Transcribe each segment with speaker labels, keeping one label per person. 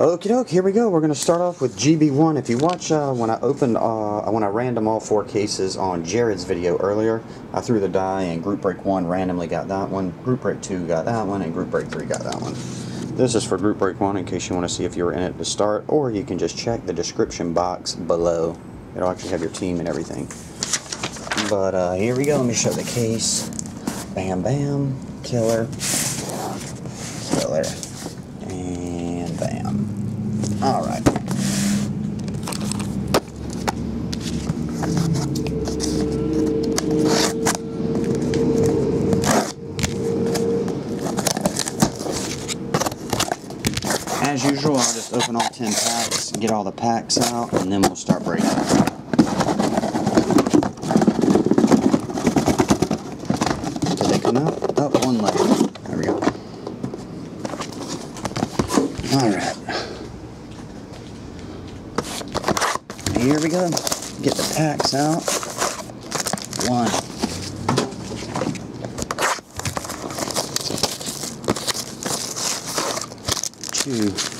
Speaker 1: Okie doke, here we go. We're going to start off with GB1. If you watch uh, when I opened, uh, when I random all four cases on Jared's video earlier, I threw the die and Group Break 1 randomly got that one, Group Break 2 got that one, and Group Break 3 got that one. This is for Group Break 1 in case you want to see if you were in it to start, or you can just check the description box below. It'll actually have your team and everything. But uh, here we go. Let me show the case. Bam, bam. Killer. Killer. 10 packs, get all the packs out, and then we'll start breaking. Did they come out? Oh, one left. There we go. Alright. Here we go. Get the packs out. One. Two.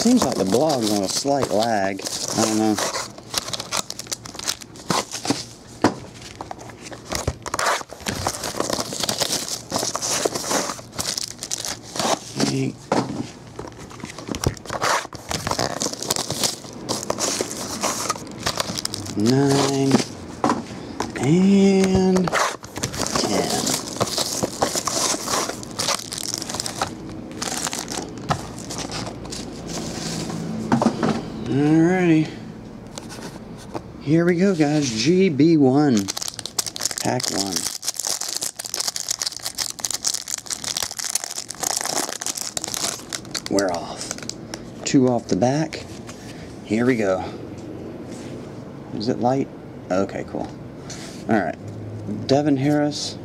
Speaker 1: Seems like the blog's on a slight lag. I don't know. Eight. Nine. And ten. Alrighty. Here we go, guys. GB1. Pack 1. We're off. Two off the back. Here we go. Is it light? Okay, cool. Alright. Devin Harris.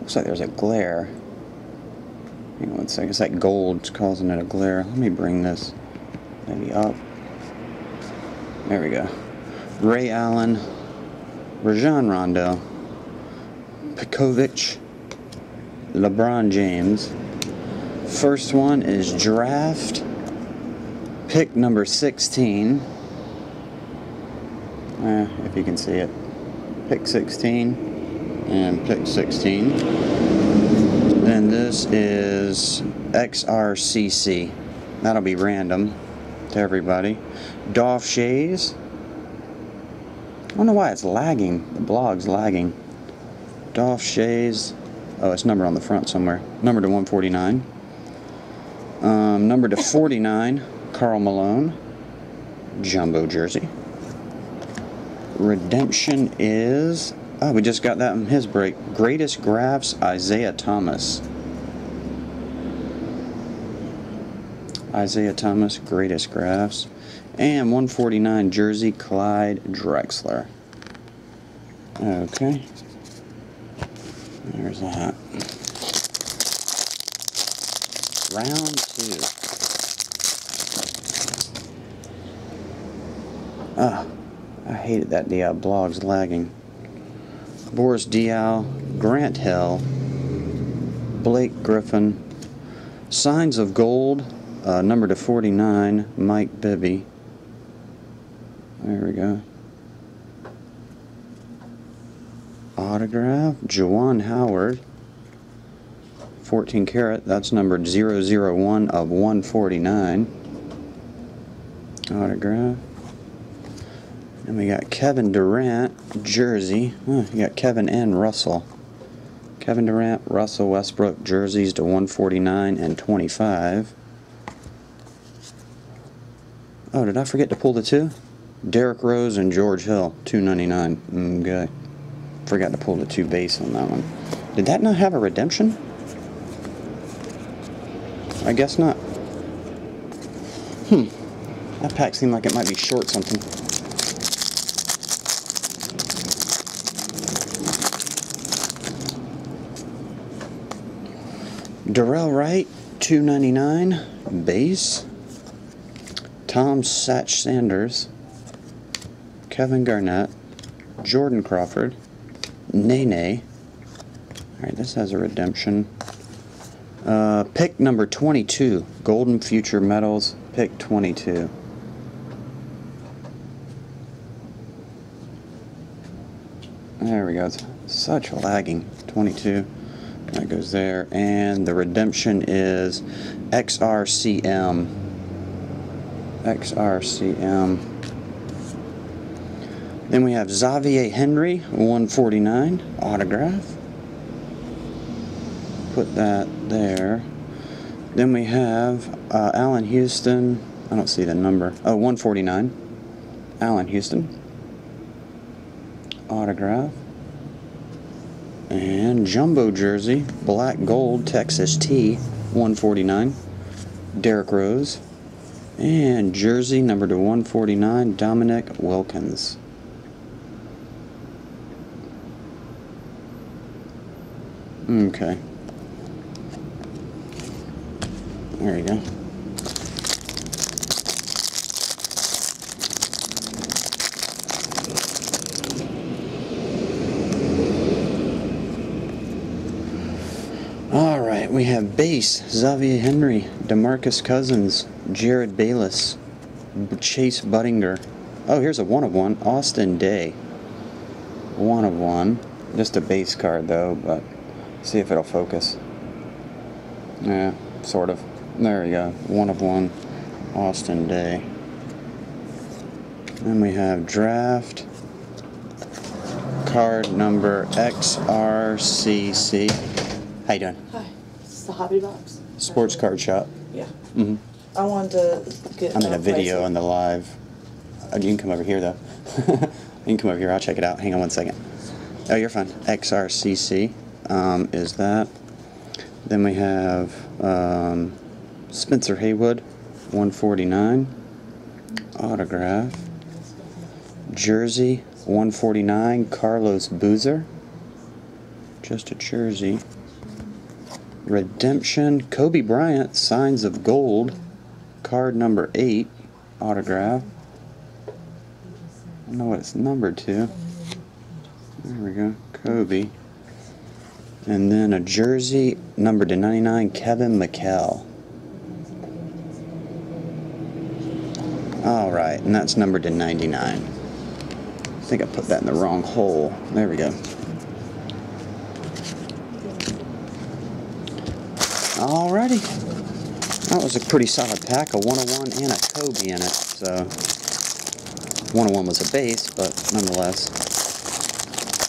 Speaker 1: Looks like there's a glare. Hang on one second. It's that gold's causing it a glare. Let me bring this maybe up. There we go. Ray Allen, Rajon Rondo, Pekovic, LeBron James. First one is draft pick number 16. Eh, if you can see it. Pick 16 and pick 16. Then this is XRCC. That'll be random to everybody. Dolph Schayes. I know why it's lagging. The blog's lagging. Dolph Schayes. Oh, it's numbered on the front somewhere. Number to 149. Um, number to 49, Karl Malone. Jumbo jersey. Redemption is. Oh, we just got that in his break. Greatest Graphs, Isiah Thomas. Isiah Thomas, Greatest Graphs. And 149 jersey, Clyde Drexler. Okay. There's that. Round two. Ah, I hated that Dial blog's lagging. Boris Diaw, Grant Hill, Blake Griffin, Signs of Gold, uh, number to 49, Mike Bibby. There we go. Autograph, Juwan Howard, 14 karat, that's numbered 001 of 149. Autograph. And we got Kevin Durant, jersey. Oh, you got Kevin and Russell. Kevin Durant, Russell Westbrook, jerseys to 149 and 25. Oh, did I forget to pull the two? Derrick Rose and George Hill, two ninety nine. Okay. Forgot to pull the two base on that one. Did that not have a redemption? I guess not. Hmm. That pack seemed like it might be short something. Dorell Wright, 299 base. Tom Satch Sanders. Kevin Garnett. Jordan Crawford. Nene. Alright, this has a redemption. Uh, pick number 22. Golden Future Medals, Pick 22. There we go. It's such lagging. 22. That goes there. And the redemption is XRCM. XRCM. Then we have Xavier Henry, 149, autograph. Put that there. Then we have uh, Allan Houston. I don't see the number. Oh, 149. Allan Houston. Autograph. And jumbo jersey, black gold Texas T, 149. Derrick Rose. And jersey number to 149, Dominique Wilkins. Okay. There you go. All right, we have base Xavier Henry, Demarcus Cousins, Jerryd Bayless, Chase Budinger. Oh, here's a one of one, Austin Daye. One of one. Just a base card though, but see if it'll focus. Yeah, sort of. There we go. One of one, Austin Daye. Then we have draft card number XRCC. How you doing?
Speaker 2: Hi, this is the hobby box.
Speaker 1: Sports card shop.
Speaker 2: Yeah.
Speaker 1: hmm
Speaker 2: I wanted to get.
Speaker 1: I'm in
Speaker 2: uh,
Speaker 1: a video on the live. Oh, you can come over here though. you can come over here. I'll check it out. Hang on one second. Oh, you're fine. XRCC um, is that. Then we have um, Spencer Haywood, 149. Autograph. Jersey, 149. Carlos Boozer. Just a jersey. Redemption, Kobe Bryant, Signs of Gold, card number 8, autograph. I know what it's numbered to. There we go, Kobe. And then a jersey, numbered to 99, Kevin McHale. Alright, and that's numbered to 99. I think I put that in the wrong hole. There we go. Alrighty. That was a pretty solid pack, a 101 and a Kobe in it. So, 101 was a base, but nonetheless,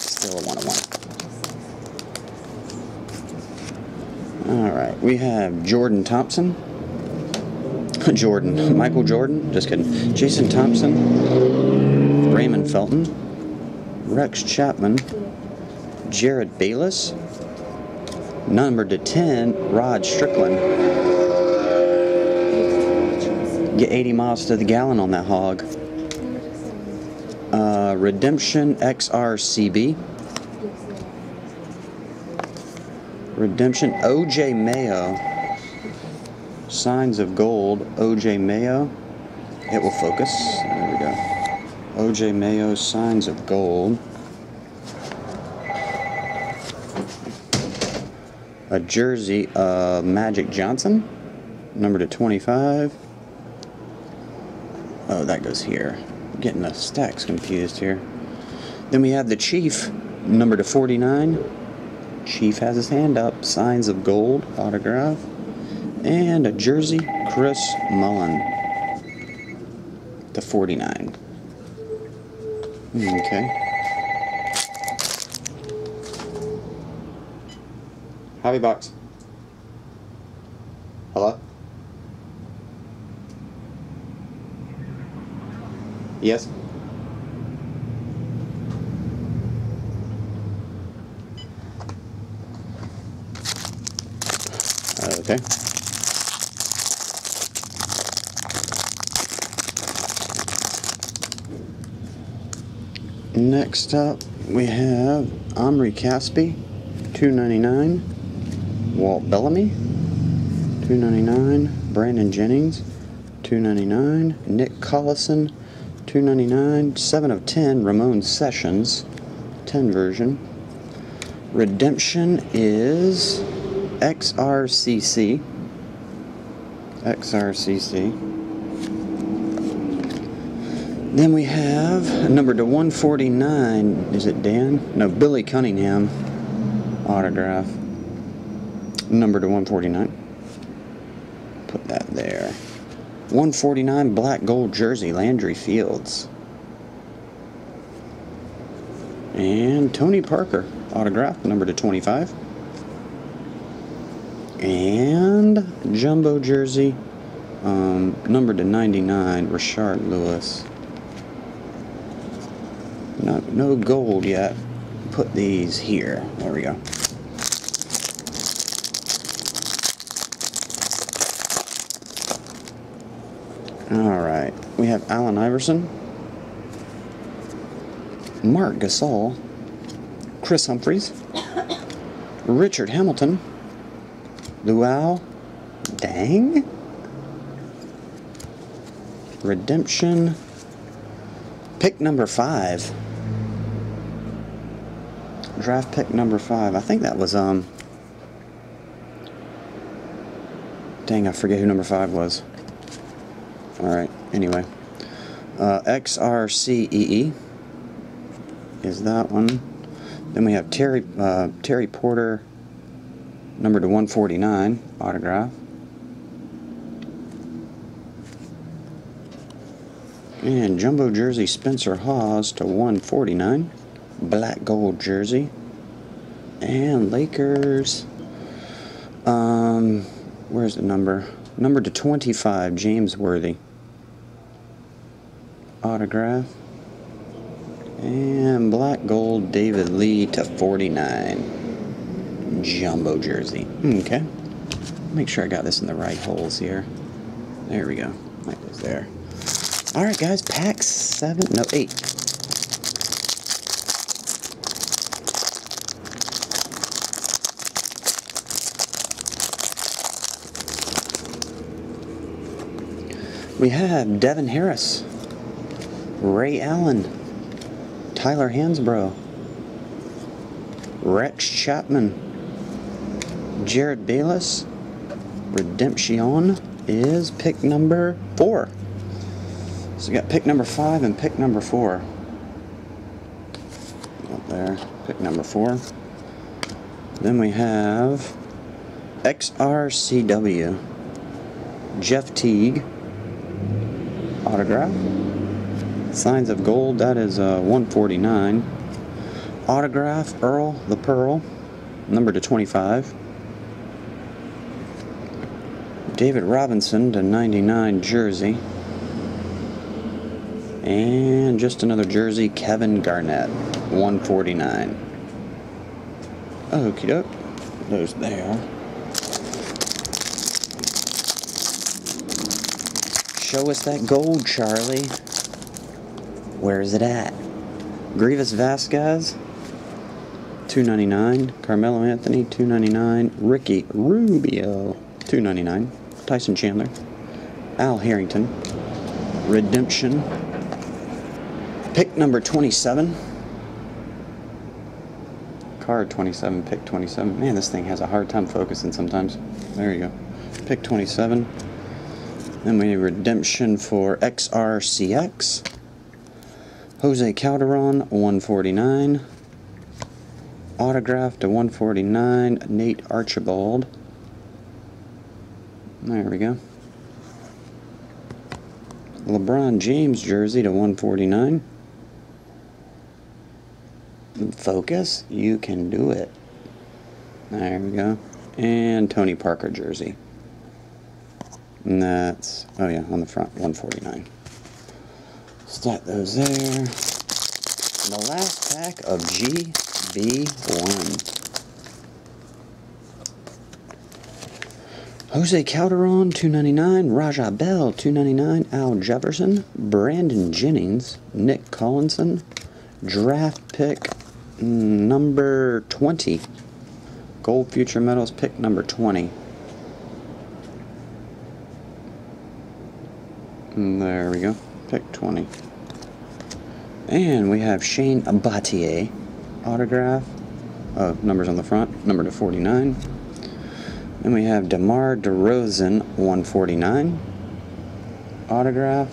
Speaker 1: still a 101. Alright, we have Jordan Thompson. Jordan. Michael Jordan. Just kidding. Jason Thompson. Raymond Felton. Rex Chapman. Jerryd Bayless. Number to 10, Rod Strickland. Get 80 miles to the gallon on that hog. Uh, Redemption XRCB. Redemption OJ Mayo. Signs of Gold, OJ Mayo. It will focus. There we go. OJ Mayo, Signs of Gold. A jersey of Magic Johnson, number to 25. Oh, that goes here. Getting the stacks confused here. Then we have the Chief, number to 49. Chief has his hand up, Signs of Gold, autograph. And a jersey, Chris Mullin. To 49. Okay. Hobby box. Yes. Uh, okay. Next up, we have Omri Casspi, 299. Walt Bellamy, 299. Brandon Jennings, 299. Nick Collison, 299. 7 of 10. Ramon Sessions, 10 version. Redemption is XRCC. XRCC. Then we have number to 149. Is it Dan? No, Billy Cunningham autograph. Number to 149. Put that there. 149 black gold jersey, Landry Fields. And Tony Parker autograph, number to 25. And jumbo jersey, um, number to 99, Rashard Lewis. No, no gold yet. Put these here. There we go. All right. We have Allen Iverson, Marc Gasol, Kris Humphries, Richard Hamilton, Luol Deng, Redemption, pick number five, draft pick number five. I think that was um. Dang, I forget who number five was. All right. Anyway, uh, XRCEE E is that one. Then we have Terry uh, Terry Porter, number to 149 autograph. And jumbo jersey Spencer Hawes to 149, black gold jersey. And Lakers. Um, where's the number? Number to 25, James Worthy autograph. And black gold David Lee to 49. Jumbo jersey. Okay. Make sure I got this in the right holes here. There we go. There. Alright guys, pack seven, no, eight. We have Devin Harris, Ray Allen, Tyler Hansbrough, Rex Chapman, Jerryd Bayless. Redemption is pick number four. So we got pick number five and pick number four. Up there, pick number four. Then we have XRCW, Jeff Teague, autograph. Signs of Gold, that is uh, 149. Autograph, Earl the Pearl, number to 25. David Robinson to 99 jersey. And just another jersey, Kevin Garnett, 149. Okie doke. Those there. Show us that gold, Charlie. Where is it at? Greivis Vasquez, 299. Carmelo Anthony, 299. Ricky Rubio, 299. Tyson Chandler. Al Harrington. Redemption. Pick number 27. Card 27, pick 27. Man, this thing has a hard time focusing sometimes. There you go. Pick 27. Then we have redemption for XRCX. Jose Calderon, 149. Autograph to 149, Nate Archibald. There we go. LeBron James jersey to 149. Focus, you can do it. There we go. And Tony Parker jersey. And that's, oh yeah, on the front, 149. Stack those there. And the last pack of GB1. Jose Calderon, 299. Raja Bell, 299. Al Jefferson. Brandon Jennings. Nick Collison. Draft pick number 20. Gold Future Medals pick number 20. Mm, There we go. Pick 20. And we have Shane Abatier. Autograph. Oh, numbers on the front. Number to 49. And we have DeMar DeRozan, 149. Autograph.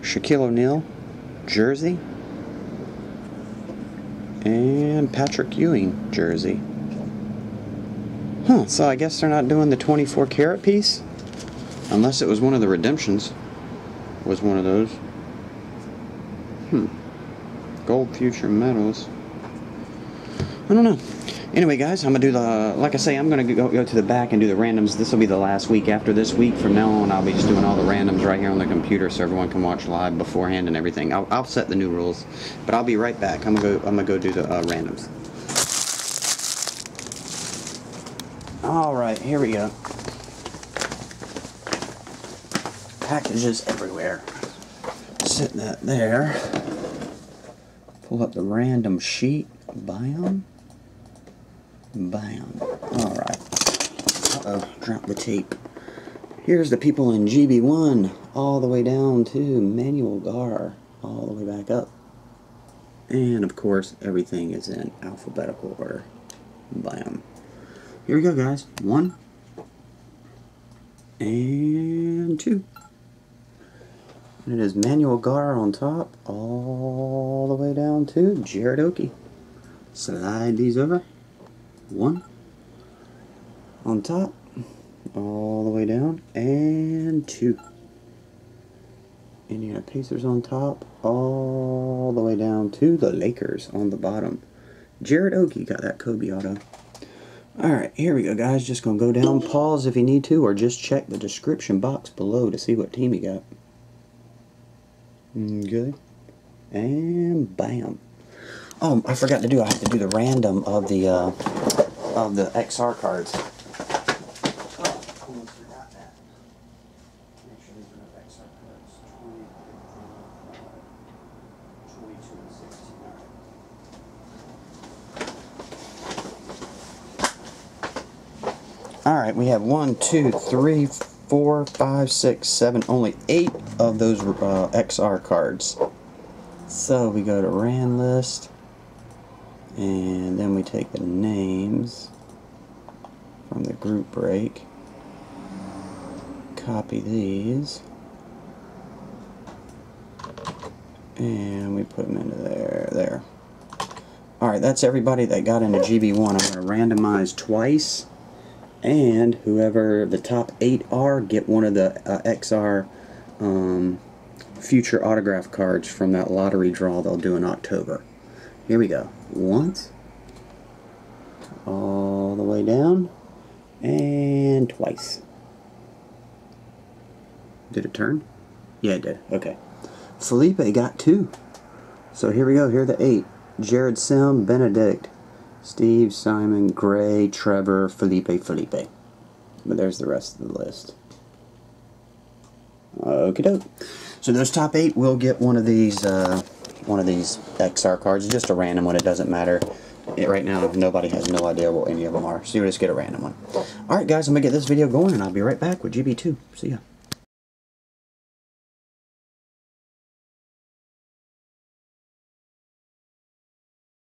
Speaker 1: Shaquille O'Neal, jersey. And Patrick Ewing, jersey. Huh, so I guess they're not doing the 24 karat piece? Unless it was one of the redemptions. Was one of those. Hmm. Gold Future Medals. I don't know. Anyway, guys, I'm gonna do the. Like I say, I'm gonna go, go to the back and do the randoms. This will be the last week. After this week, from now on, I'll be just doing all the randoms right here on the computer, so everyone can watch live beforehand and everything. I'll, I'll set the new rules, but I'll be right back. I'm gonna go. I'm gonna go do the uh, randoms. All right, here we go. Packages everywhere. Set that there. Pull up the random sheet. Biome. Bam. Alright. Uh-oh, drop the tape. Here's the people in GB1, all the way down to Manuel Gar, all the way back up. And of course, everything is in alphabetical order. Bam. Here we go, guys. One. And two. And it is Manuel Gar on top, all the way down to Jared Oki. Slide these over. One. On top all the way down and two. Indiana Pacers on top all the way down to the Lakers on the bottom. Jared Oki got that Kobe auto. Alright here we go guys. Just gonna go down pause if you need to or just check the description box below to see what team you got okay and bam Oh, I forgot to do. I have to do the random of the uh, of the XR cards. Oh, almost forgot that. Make sure these are enough XR cards. 22 and 16. All right, we have one, two, three, four, five, six, seven, only eight of those uh, XR cards. So we go to RAN list. And then we take the names from the group break, copy these, and we put them into there, there. Alright, that's everybody that got into GB1. I'm going to randomize twice, and whoever the top eight are, get one of the uh, XR um, future autograph cards from that lottery draw they'll do in October. Here we go. Once. All the way down. And twice. Did it turn? Yeah, it did. Okay. Felipe got two. So here we go. Here are the eight. Jared Sim, Benedict, Steve, Simon, Gray, Trevor, Felipe, Felipe. But there's the rest of the list. Okie doke. So those top eight will get one of these uh, one of these XR cards. Just a random one. It doesn't matter. It, right now, nobody has no idea what any of them are. So you just get a random one. Alright guys, I'm to get this video going and I'll be right back with GB2. See ya.